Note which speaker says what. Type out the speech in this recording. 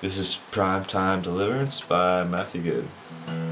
Speaker 1: This is Prime Time Deliverance by Matthew Good.